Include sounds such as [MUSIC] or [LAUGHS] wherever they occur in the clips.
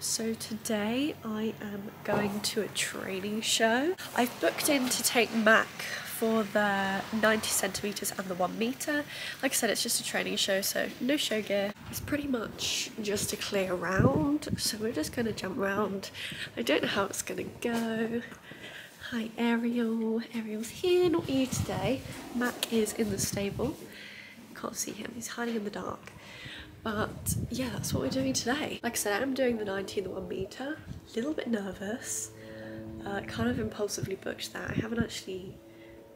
So today I am going to a training show. I've booked in to take Mac for the 90 centimeters and the one meter. Like I said, it's just a training show, so no show gear. It's pretty much just a clear round, so we're just gonna jump around. I don't know how it's gonna go. Hi Ariel, Ariel's here, not you today. Mac is in the stable. Can't see him, he's hiding in the dark. But yeah, that's what we're doing today. Like I said, I'm doing the 90 and the one meter. A little bit nervous. Uh, kind of impulsively booked that. I haven't actually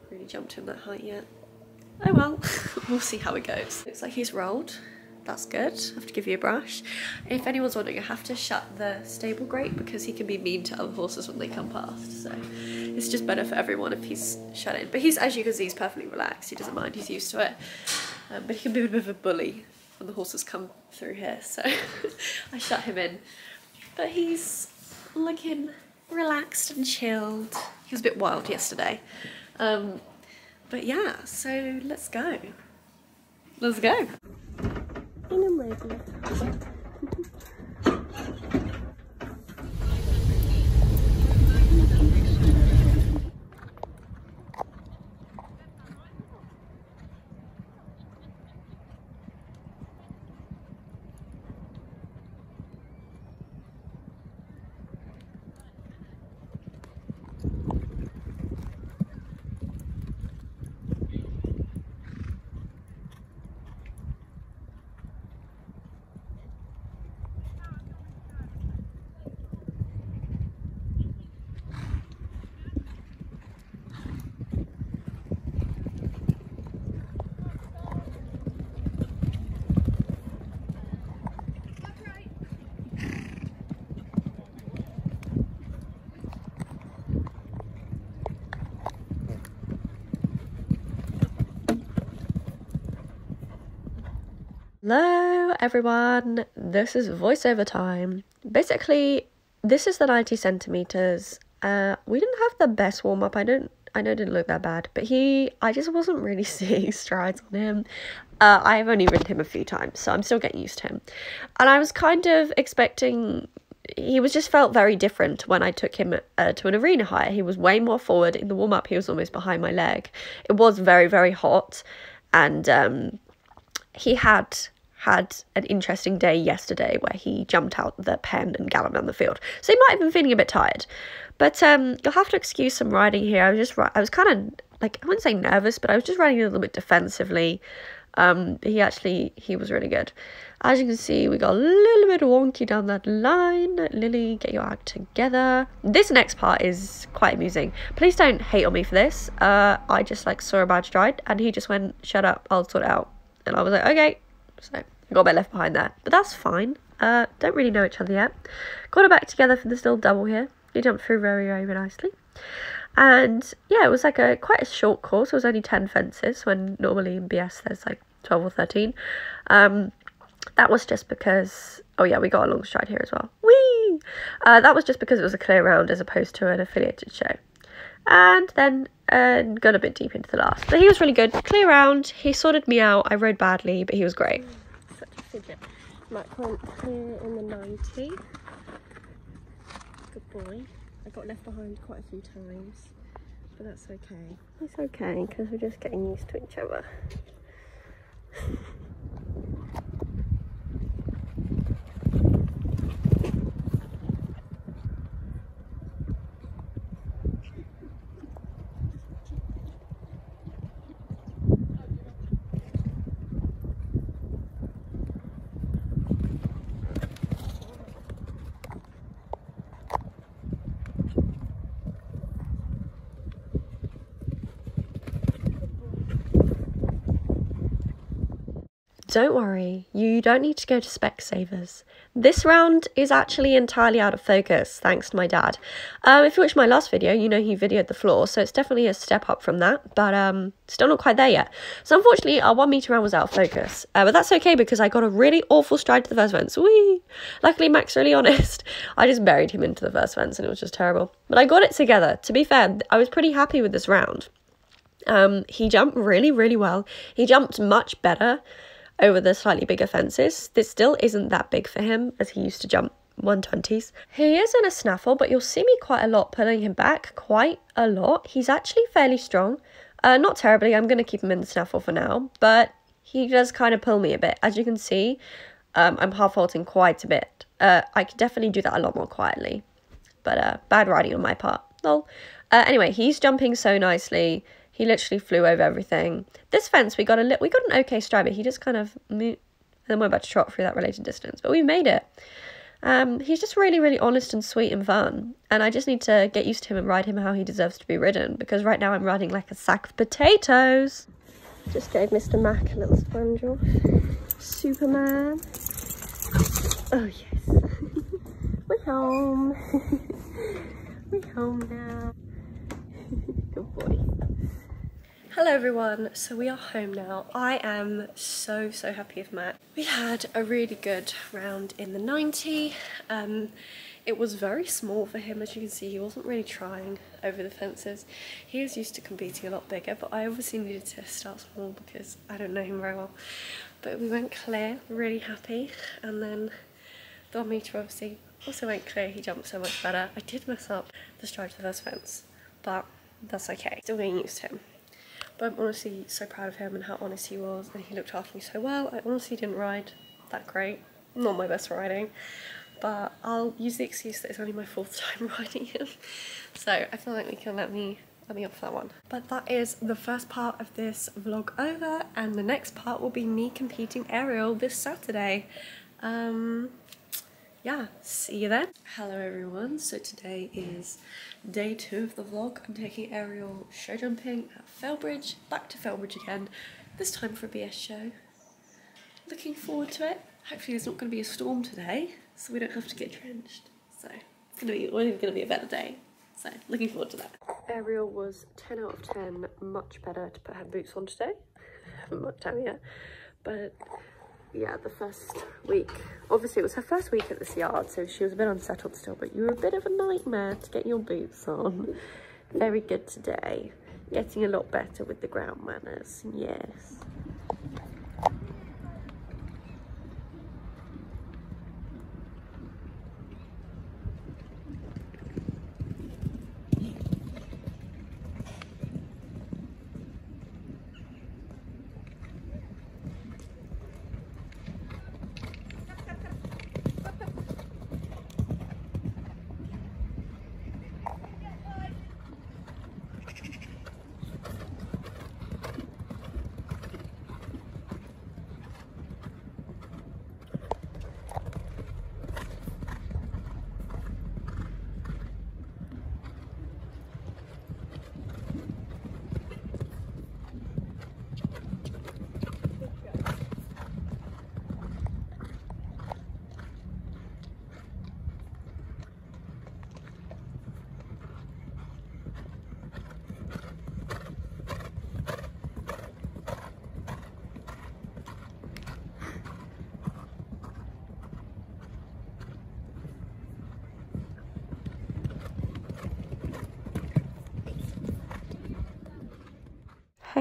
really jumped him that height yet. Oh well, [LAUGHS] we'll see how it goes. Looks like he's rolled. That's good. I have to give you a brush. If anyone's wondering, I have to shut the stable grate because he can be mean to other horses when they come past. So it's just better for everyone if he's shut in. But he's, as you can see, he's perfectly relaxed. He doesn't mind. He's used to it. Um, but he can be a bit of a bully the horses come through here. So [LAUGHS] I shut him in. But he's looking relaxed and chilled. He was a bit wild yesterday. Um, but yeah, so let's go. Let's go. Hello everyone, this is voiceover time. Basically, this is the 90 centimeters. Uh, we didn't have the best warm up. I don't, I know it didn't look that bad, but he, I just wasn't really [LAUGHS] seeing strides on him. Uh, I've only ridden him a few times, so I'm still getting used to him. And I was kind of expecting, he was just felt very different when I took him uh, to an arena hire. He was way more forward in the warm up. He was almost behind my leg. It was very, very hot, and um, he had had an interesting day yesterday where he jumped out the pen and galloped down the field. So he might have been feeling a bit tired. But um, you'll have to excuse some riding here. I was just, I was kind of like, I wouldn't say nervous, but I was just riding a little bit defensively. Um, he actually, he was really good. As you can see, we got a little bit wonky down that line. Lily, get your act together. This next part is quite amusing. Please don't hate on me for this. Uh, I just like saw a bad stride and he just went, shut up, I'll sort it out. And I was like, okay. So got a bit left behind there, but that's fine. Uh, don't really know each other yet. Got it back together for this little double here. He jumped through very, very nicely. And yeah, it was like a quite a short course. It was only 10 fences when normally in BS there's like 12 or 13. Um, that was just because, oh yeah, we got a long stride here as well. Whee! Uh, that was just because it was a clear round as opposed to an affiliated show. And then uh, got a bit deep into the last. But he was really good. Clear round. He sorted me out. I rode badly, but he was great. Fidget. Mac went clear in the 90. Good boy. I got left behind quite a few times, but that's okay. It's okay because we're just getting used to each other. [LAUGHS] Don't worry, you don't need to go to Specsavers. This round is actually entirely out of focus, thanks to my dad. Um, if you watched my last video, you know he videoed the floor, so it's definitely a step up from that, but um, still not quite there yet. So unfortunately, our one meter round was out of focus, uh, but that's okay because I got a really awful stride to the first fence. Whee! Luckily, Mac's really [LAUGHS] honest. I just buried him into the first fence and it was just terrible. But I got it together. To be fair, I was pretty happy with this round. Um, he jumped really, really well. He jumped much better over the slightly bigger fences. This still isn't that big for him as he used to jump 120s. He is in a snaffle, but you'll see me quite a lot pulling him back, quite a lot. He's actually fairly strong. Uh, not terribly, I'm going to keep him in the snaffle for now, but he does kind of pull me a bit. As you can see, um, I'm half halting quite a bit. Uh, I could definitely do that a lot more quietly, but uh, bad riding on my part. Lol. Uh, anyway, he's jumping so nicely. He literally flew over everything. This fence, we got a we got an okay stride, but he just kind of moved. And then we're about to trot through that related distance, but we made it. Um, he's just really, really honest and sweet and fun. And I just need to get used to him and ride him how he deserves to be ridden because right now I'm riding like a sack of potatoes. Just gave Mr. Mac a little sponge off. Superman. Oh, yes. [LAUGHS] We're home. [LAUGHS] We're home now. [LAUGHS] Good boy. Hello everyone, so we are home now. I am so, so happy with Mac. We had a really good round in the 90. Um, it was very small for him, as you can see, he wasn't really trying over the fences. He was used to competing a lot bigger, but I obviously needed to start small because I don't know him very well. But we went clear, really happy, and then the one meter obviously also went clear, he jumped so much better. I did mess up the stride to the first fence, but that's okay. Still getting used to him. But I'm honestly so proud of him and how honest he was and he looked after me so well. I honestly didn't ride that great. Not my best riding. But I'll use the excuse that it's only my fourth [LAUGHS] time riding him. So I feel like we can let me let me off that one. But that is the first part of this vlog over and the next part will be me competing Ariel this Saturday. Um, yeah, see you then. Hello everyone, so today is day two of the vlog. I'm taking Ariel show jumping at Felbridge, back to Felbridge again, this time for a BS show. Looking forward to it. Hopefully there's not going to be a storm today, so we don't have to get drenched. So it's going to be, going to be a better day. So looking forward to that. Ariel was 10 out of 10, much better to put her boots on today. I [LAUGHS] haven't much time yet, but yeah, the first week. Obviously, it was her first week at this yard, so she was a bit unsettled still, but you were a bit of a nightmare to get your boots on. Very good today. Getting a lot better with the ground manners, yes.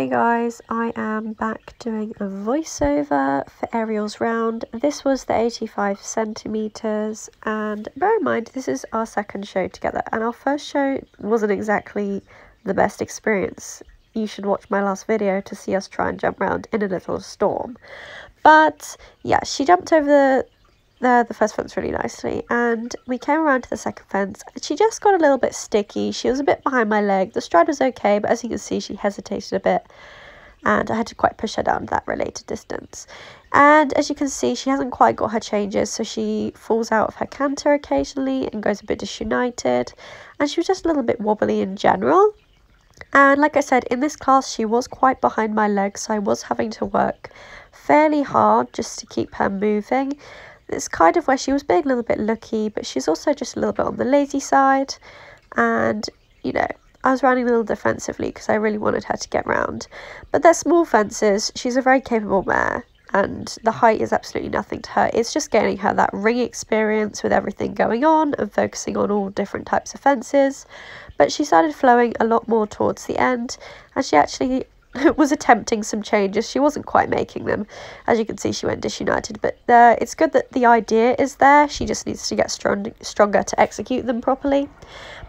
Hey guys, I am back doing a voiceover for Ariel's round. This was the 85 centimeters, and bear in mind, this is our second show together, and our first show wasn't exactly the best experience. You should watch my last video to see us try and jump around in a little storm. But yeah, she jumped over the the, the first fence really nicely and we came around to the second fence. She just got a little bit sticky. She was a bit behind my leg. The stride was okay but as you can see she hesitated a bit and I had to quite push her down that related distance. And as you can see she hasn't quite got her changes so she falls out of her canter occasionally and goes a bit disunited and she was just a little bit wobbly in general. And like I said in this class she was quite behind my leg so I was having to work fairly hard just to keep her moving it's kind of where she was being a little bit lucky, but she's also just a little bit on the lazy side. And, you know, I was running a little defensively because I really wanted her to get round. But they're small fences. She's a very capable mare, and the height is absolutely nothing to her. It's just getting her that ring experience with everything going on and focusing on all different types of fences. But she started flowing a lot more towards the end, and she actually [LAUGHS] was attempting some changes. She wasn't quite making them. As you can see, she went disunited. But uh, it's good that the idea is there. She just needs to get strong, stronger to execute them properly.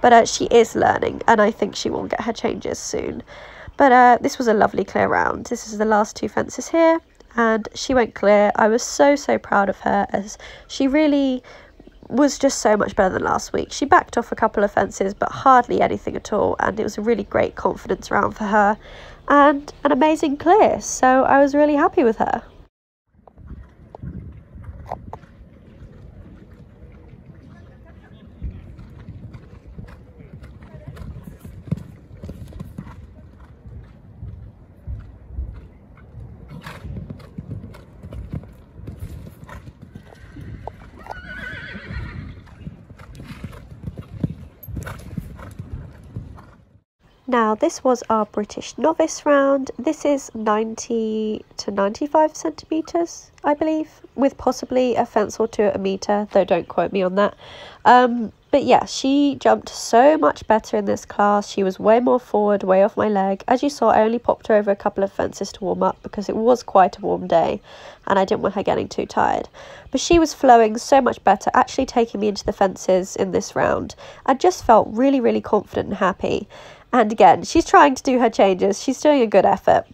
But uh, she is learning, and I think she will get her changes soon. But uh, this was a lovely clear round. This is the last two fences here, and she went clear. I was so, so proud of her as she really was just so much better than last week. She backed off a couple of fences, but hardly anything at all, and it was a really great confidence round for her and an amazing clear. So I was really happy with her. Now, this was our British novice round. This is 90 to 95 centimetres, I believe, with possibly a fence or two at a metre, though don't quote me on that. Um, but yeah, she jumped so much better in this class. She was way more forward, way off my leg. As you saw, I only popped her over a couple of fences to warm up because it was quite a warm day and I didn't want her getting too tired. But she was flowing so much better, actually taking me into the fences in this round. I just felt really, really confident and happy. And again, she's trying to do her changes. She's doing a good effort.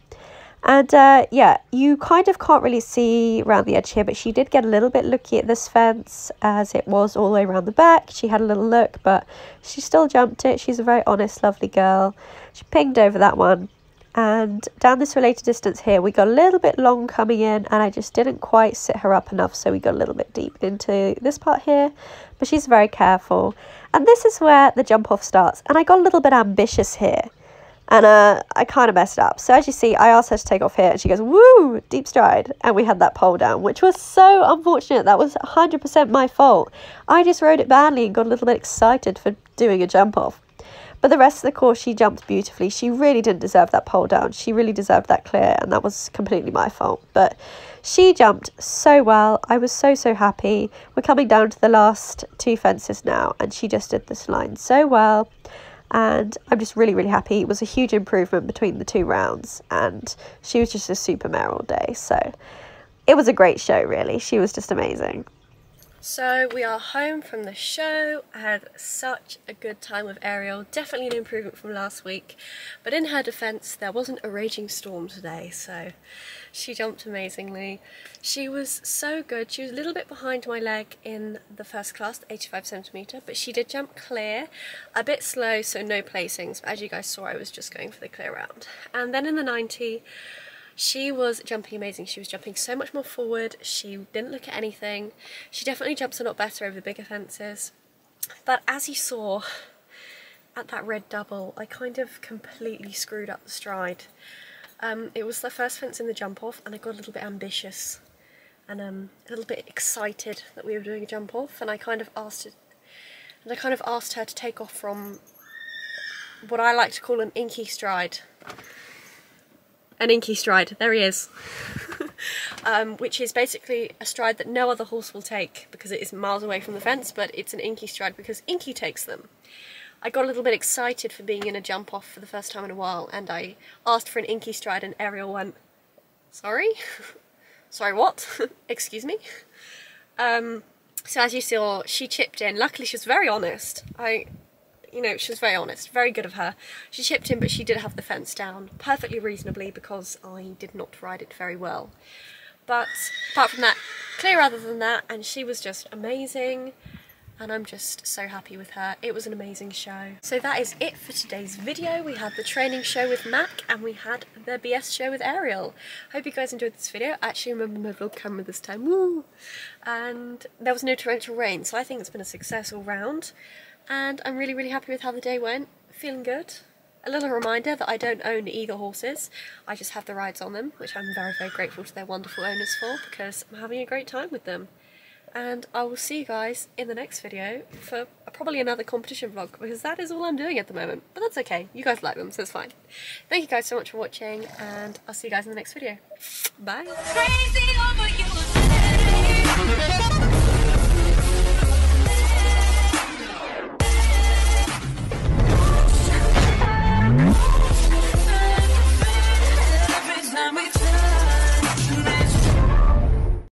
And uh, yeah, you kind of can't really see around the edge here, but she did get a little bit looky at this fence as it was all the way around the back. She had a little look, but she still jumped it. She's a very honest, lovely girl. She pinged over that one. And down this related distance here, we got a little bit long coming in, and I just didn't quite sit her up enough, so we got a little bit deep into this part here. But she's very careful. And this is where the jump off starts. And I got a little bit ambitious here. And uh, I kind of messed up. So as you see, I asked her to take off here and she goes, woo, deep stride. And we had that pole down, which was so unfortunate. That was 100% my fault. I just rode it badly and got a little bit excited for doing a jump off. But the rest of the course, she jumped beautifully. She really didn't deserve that pole down. She really deserved that clear, and that was completely my fault. But she jumped so well. I was so, so happy. We're coming down to the last two fences now, and she just did this line so well. And I'm just really, really happy. It was a huge improvement between the two rounds, and she was just a super mare all day. So it was a great show, really. She was just amazing. So we are home from the show. I had such a good time with Ariel. Definitely an improvement from last week. But in her defence, there wasn't a raging storm today, so she jumped amazingly. She was so good. She was a little bit behind my leg in the first class, the 85 centimetre, but she did jump clear. A bit slow, so no placings. But as you guys saw, I was just going for the clear round. And then in the 90, she was jumping amazing. She was jumping so much more forward. She didn't look at anything. She definitely jumps a lot better over the bigger fences. But as you saw at that red double, I kind of completely screwed up the stride. Um, it was the first fence in the jump off and I got a little bit ambitious and um, a little bit excited that we were doing a jump off and I kind of asked and I kind of asked her to take off from what I like to call an inky stride an inky stride. There he is. [LAUGHS] um, which is basically a stride that no other horse will take because it is miles away from the fence, but it's an inky stride because Inky takes them. I got a little bit excited for being in a jump off for the first time in a while and I asked for an inky stride and Ariel went, sorry? [LAUGHS] sorry what? [LAUGHS] Excuse me? Um, so as you saw, she chipped in. Luckily she was very honest. I you know, she was very honest, very good of her. She chipped in, but she did have the fence down perfectly reasonably because I did not ride it very well. But apart from that, clear other than that, and she was just amazing and I'm just so happy with her. It was an amazing show. So that is it for today's video. We had the training show with Mac and we had the BS show with Ariel. Hope you guys enjoyed this video. I actually remember my vlog camera this time. Woo! And there was no torrential rain, so I think it's been a success all round and I'm really really happy with how the day went, feeling good. A little reminder that I don't own either horses, I just have the rides on them, which I'm very very grateful to their wonderful owners for because I'm having a great time with them. And I will see you guys in the next video for probably another competition vlog because that is all I'm doing at the moment. But that's okay, you guys like them so it's fine. Thank you guys so much for watching and I'll see you guys in the next video. Bye!